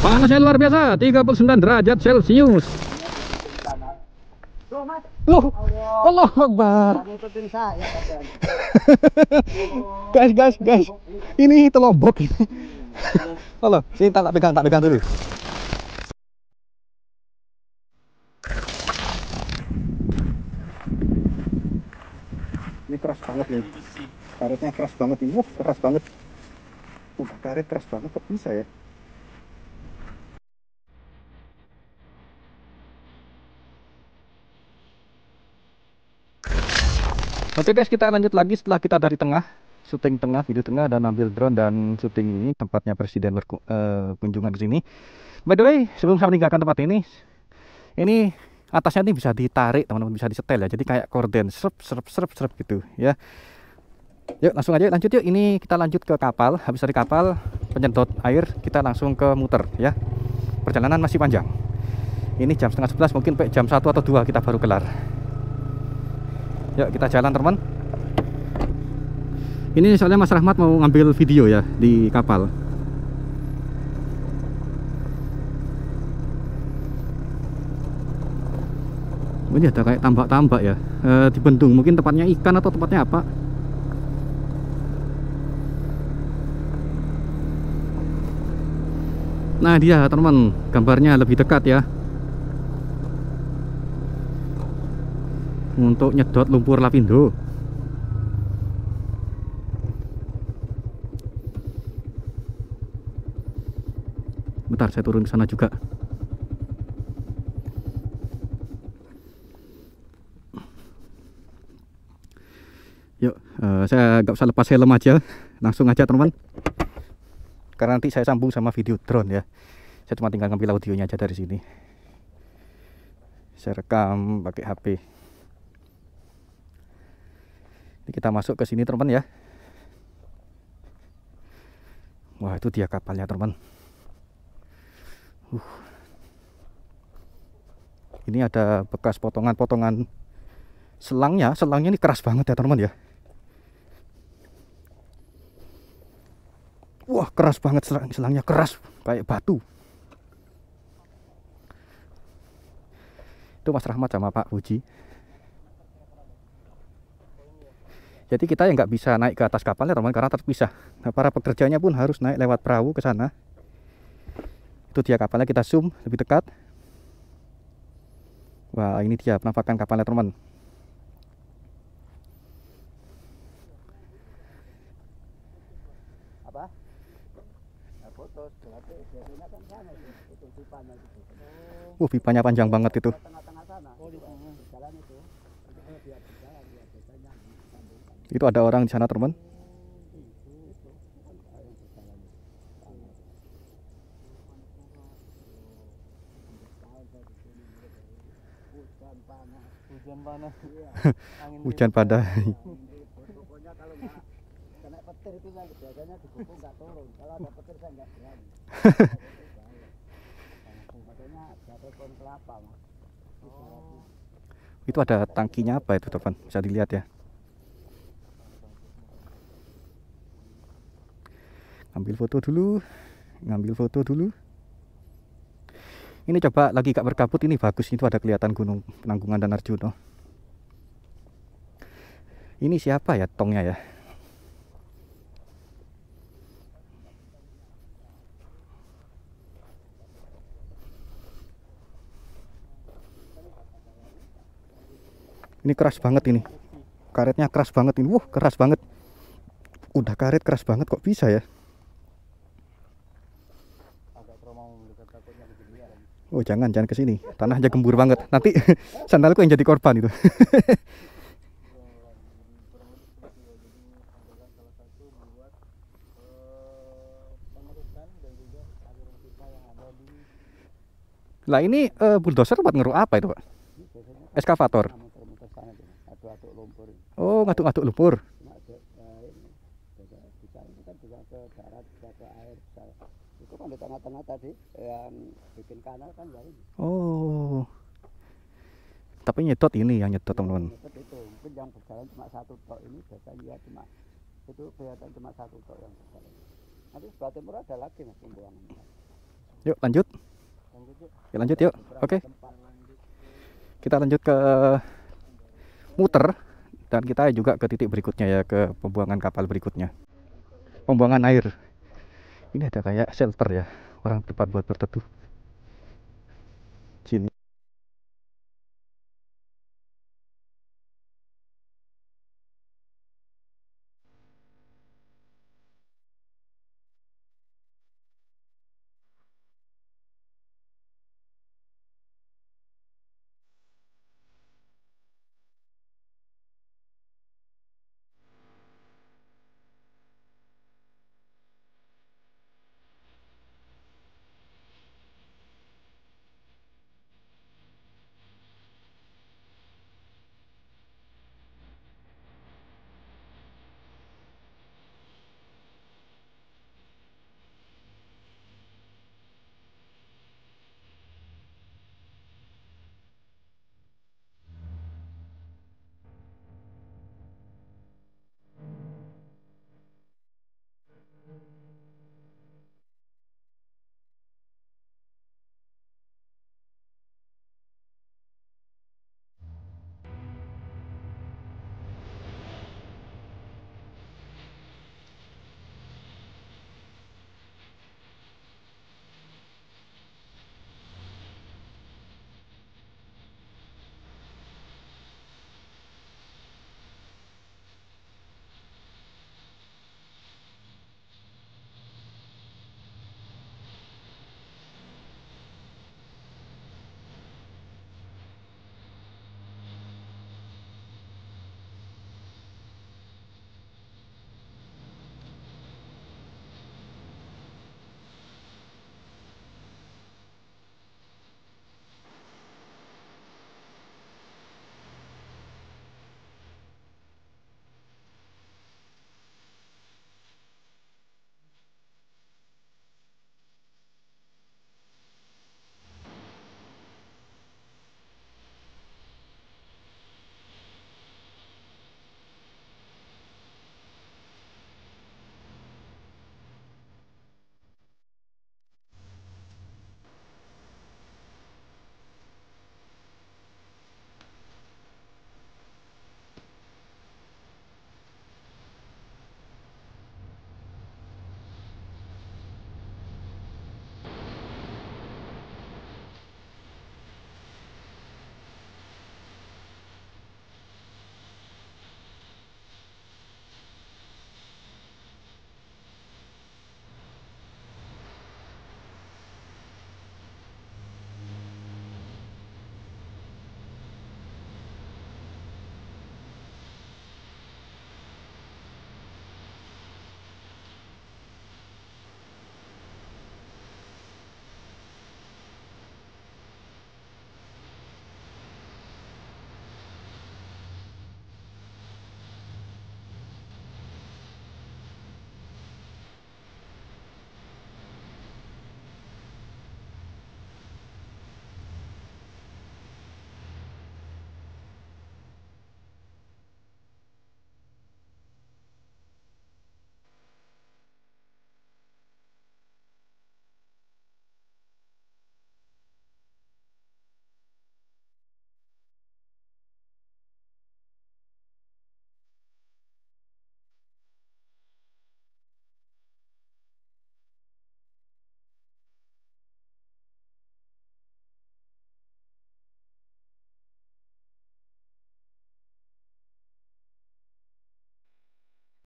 Panasnya luar biasa, 39 derajat Celcius. Loh, Allah Akbar. Guys, guys, guys. Ini telombok ini. Allah, sini tak, pegang, tak pegang dulu. Ini keras banget ya. Karetnya keras banget ini. Wah, keras banget. Uh, karet keras banget kok bisa ya? Oke guys, kita lanjut lagi setelah kita dari tengah, syuting tengah, video tengah dan ambil drone dan syuting ini tempatnya presiden berkunjungan ke sini. By the way, sebelum saya meninggalkan tempat ini, ini atasnya ini bisa ditarik teman-teman bisa disetel ya. Jadi kayak korden serep serep serep serep gitu ya. Yuk langsung aja lanjut yuk. Ini kita lanjut ke kapal. Habis dari kapal penyedot air kita langsung ke muter ya. Perjalanan masih panjang. Ini jam setengah sebelas mungkin jam satu atau dua kita baru kelar. Yuk kita jalan teman. Ini soalnya Mas Rahmat mau ngambil video ya di kapal. Oh, Ini ada kayak tambak-tambak ya e, di bendung. Mungkin tempatnya ikan atau tempatnya apa? Nah dia teman, gambarnya lebih dekat ya. Untuk nyedot lumpur lapindo. Bentar, saya turun ke sana juga. Yuk, eh, saya nggak usah lepas helm aja, langsung aja teman-teman. Karena nanti saya sambung sama video drone ya. Saya cuma tinggal ngambil audionya aja dari sini. Saya rekam pakai HP. Ini kita masuk ke sini teman-teman ya. Wah itu dia kapalnya teman. Uh. Ini ada bekas potongan-potongan selangnya. Selangnya ini keras banget ya teman-teman ya. Wah keras banget selang, selangnya keras kayak batu. Itu Mas Rahmat sama Pak Puji. Jadi kita yang nggak bisa naik ke atas kapalnya teman karena terpisah. Nah, para pekerjanya pun harus naik lewat perahu ke sana. Itu dia kapalnya kita zoom lebih dekat. Wah ini dia penampakan kapalnya teman. Apa? Nah, biasanya kan sana itu. Putus pipanya gitu. Uh pipanya panjang banget itu. Tengah-tengah sana. Oh, di sana. Jalan itu. Itu kalau dia berjalan, dia biasanya sambungkan. Itu ada orang di sana teman. Hujan panas. hujan panas angin Hujan badai. Pokoknya kalau nggak kena petir itu biasanya di buku nggak turun. Kalau ada petir saya nggak berani. Makanya jatuh pohon kelapa mas. Itu ada tangkinya apa itu teman? Bisa dilihat ya. Ambil foto dulu. Ngambil foto dulu. Ini coba lagi gak berkabut ini bagus itu ada kelihatan gunung penanggungan dan Arjuno. Ini siapa ya tongnya ya? Ini keras banget ini. Karetnya keras banget ini. Wuh, keras banget. Udah karet keras banget kok bisa ya? Oh, jangan, jangan ke sini. Tanahnya gembur banget. Nanti sandalku yang jadi korban itu. Lah ini eh, bulldozer buat ngeruk apa itu, Pak? Eskavator. Oh, ngaduk-ngaduk lumpur. Cuma ada eh, ini. Bisa, bisa itu kan juga ke darat, bisa ke air. Bisa. Itu kan di tengah-tengah tadi yang bikin kanal kan ya ini. Oh. Tapi nyedot ini yang nyedot, teman-teman. Mepet itu mungkin yang berjalan cuma satu tok ini biasanya ya cuma itu kelihatan cuma satu tok yang berjalan. Nanti sebelah timur ada lagi mas pembuangan. Yuk lanjut. lanjut yuk Yuk lanjut yuk. Oke. lanjut Kita lanjut ke muter dan kita juga ke titik berikutnya ya ke pembuangan kapal berikutnya. Pembuangan air. Ini ada kayak shelter ya. Orang tempat buat berteduh.